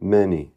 many.